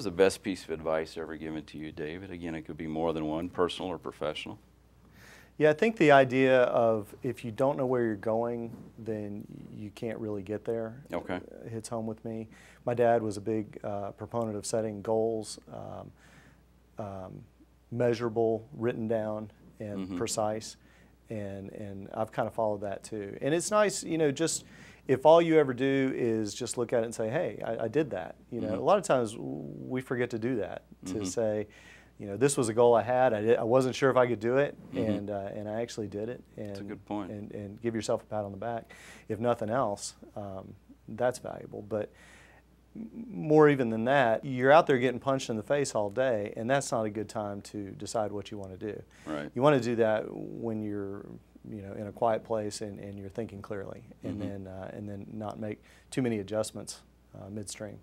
was the best piece of advice ever given to you, David? Again, it could be more than one, personal or professional. Yeah, I think the idea of if you don't know where you're going, then you can't really get there. Okay. hits home with me. My dad was a big uh, proponent of setting goals, um, um, measurable, written down, and Mhm. precise. And and I've kind of followed that too. And it's nice, you know, just if all you ever do is just look at it and say, "Hey, I, I did that." You know, Mhm. a lot of times we forget to do that. To Mhm. say, you know, this was a goal I had. I, did, I wasn't sure if I could do it, Mhm. and uh, and I actually did it. And, a good point. And, and give yourself a pat on the back. If nothing else, um, that's valuable. But more even than that, you're out there getting punched in the face all day, and that's not a good time to decide what you want to do. Right. You want to do that when you're you know in a quiet place and, and you're thinking clearly, and Mhm. then uh, and then not make too many adjustments uh, midstream.